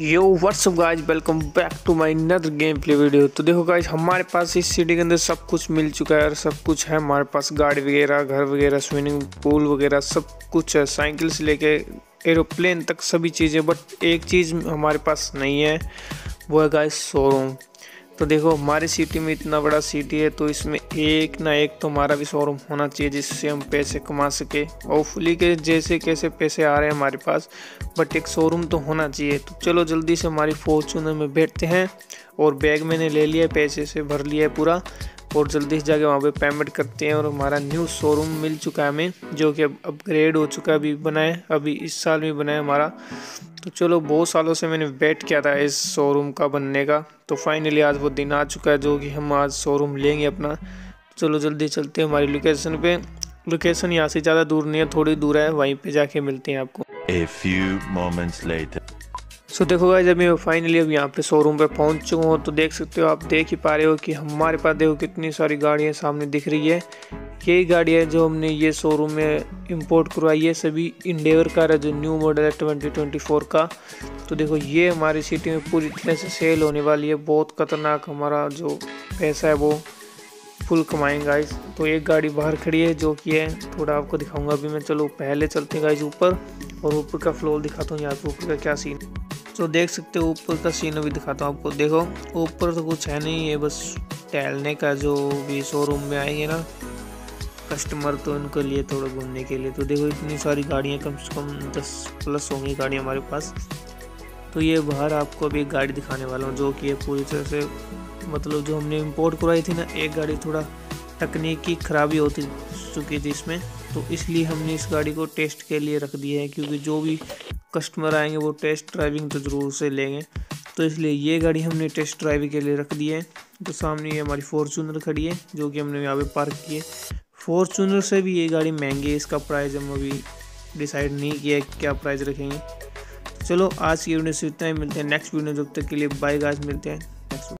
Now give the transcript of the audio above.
Yo WhatsApp guys welcome back to my another game play video तो देखो guys हमारे पास इस सिटी के अंदर सब कुछ मिल चुका है और सब कुछ है। हमारे पास गाड़ी वगैरह, घर वगैरह स्विमिंग पूल वगैरह सब कुछ है। साइकिल से लेके एरोप्लेन तक सभी चीज़ें बट एक चीज़ हमारे पास नहीं है। वो है गाइज़ शोरूम तो देखो, हमारी सिटी में इतना बड़ा सिटी है तो इसमें एक ना एक तो हमारा भी शोरूम होना चाहिए, जिससे हम पैसे कमा सके। होपफुली के जैसे कैसे पैसे आ रहे हैं हमारे पास बट एक शोरूम तो होना चाहिए। तो चलो, जल्दी से हमारी फॉर्चूनर में बैठते हैं, और बैग मैंने ले लिया पैसे से भर लिया है पूरा। और जल्दी से जाके वहाँ पे पेमेंट करते हैं और हमारा न्यू शोरूम मिल चुका है हमें, जो कि अब अपग्रेड हो चुका है, अभी बना है अभी इस साल में बना है हमारा। तो चलो, बहुत सालों से मैंने वेट किया था इस शोरूम का बनने का। तो फाइनली आज वो दिन आ चुका है जो कि हम आज शोरूम लेंगे अपना। चलो, जल्दी चलते हैं हमारी लोकेशन पे। लोकेशन यहाँ से ज़्यादा दूर नहीं है, थोड़ी दूर है, वहीं पे जाके मिलते हैं आपको। A few moments later. सो देखो गाइस जब मैं फाइनली अब यहाँ पे शोरूम पे पहुँच चुका हूँ तो देख सकते हो, आप देख ही पा रहे हो कि हमारे पास देखो कितनी सारी गाड़ियाँ सामने दिख रही है। यही गाड़ी है जो हमने ये शोरूम में इंपोर्ट करवाई है, सभी इंडेवर कार है, जो न्यू मॉडल है ट्वेंटी ट्वेंटी फोर का। तो देखो, ये हमारी सिटी में पूरी तरह से सेल होने वाली है। बहुत खतरनाक हमारा जो पैसा है वो फुल कमाएँगे गाइस तो एक गाड़ी बाहर खड़ी है जो कि है, थोड़ा आपको दिखाऊँगा अभी मैं। चलो, पहले चलते हैं गाइस ऊपर और ऊपर का फ्लोर दिखाता हूँ, यहाँ पे ऊपर का क्या सीन तो देख सकते हो ऊपर का सीन अभी दिखाता हूँ आपको। देखो, ऊपर तो कुछ है नहीं है बस टहलने का जो भी शोरूम में आएँगे ना कस्टमर तो उनके लिए थोड़ा घूमने के लिए। तो देखो, इतनी सारी गाड़ियाँ कम से कम दस प्लस होंगी गाड़ियाँ हमारे पास। तो ये बाहर आपको अभी एक गाड़ी दिखाने वाला हूँ, जो कि ये पूरी तरह से मतलब जो हमने इम्पोर्ट करवाई थी ना, एक गाड़ी थोड़ा तकनीकी खराबी होती चुकी थी इसमें। तो इसलिए हमने इस गाड़ी को टेस्ट के लिए रख दिया है, क्योंकि जो भी कस्टमर आएँगे, वो टेस्ट ड्राइविंग तो ज़रूर से लेंगे। तो इसलिए ये गाड़ी हमने टेस्ट ड्राइविंग के लिए रख दी है। तो सामने ये हमारी फॉर्चूनर खड़ी है, जो कि हमने यहाँ पे पार्क की है। फॉर्चूनर से भी ये गाड़ी महँगी है, इसका प्राइस हम अभी डिसाइड नहीं किया है क्या प्राइस रखेंगे। चलो, आज की वीडियो से इतना ही, मिलते हैं नेक्स्ट वीडियो जब तक के लिए बाय गाज मिलते हैं।